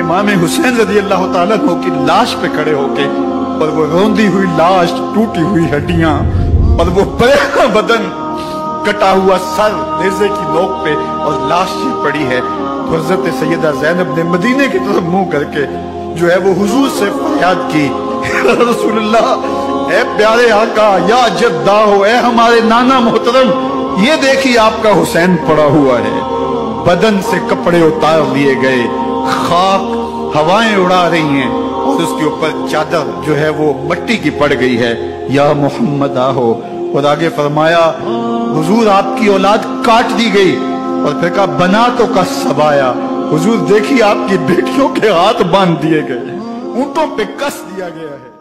امام حسین رضی اللہ تعالیٰ عنہ کی لاش پہ کھڑے ہو کے اور وہ روندی ہوئی لاش، ٹوٹی ہوئی ہڈیاں اور وہ پریخا بدن، کٹا ہوا سر، نیزے کی نوک پہ اور لاش جی پڑی ہے۔ تو حضرت سیدہ زینب نے مدینے کی طرف منہ کر کے جو ہے وہ حضور سے فریاد کی۔ رسول اللہ، اے پیارے آقا، یا جدہ ہو اے ہمارے نانا محترم، یہ دیکھی آپ کا حسین پڑا ہوا ہے۔ بدن سے کپڑے اتار لیے گئے۔ خاک ہوائیں اڑا رہی ہیں اور اس کے اوپر چادر جو ہے وہ مٹی کی پڑ گئی ہے۔ یا محمد، آہو۔ اور آگے فرمایا، حضور آپ کی اولاد کاٹ دی گئی۔ اور پھر کہا، بنا تو کا سبایا حضور دیکھی آپ کی بیٹیوں کے ہاتھ باندھ دیے گئے۔ اونٹوں پہ کس دیا گیا ہے۔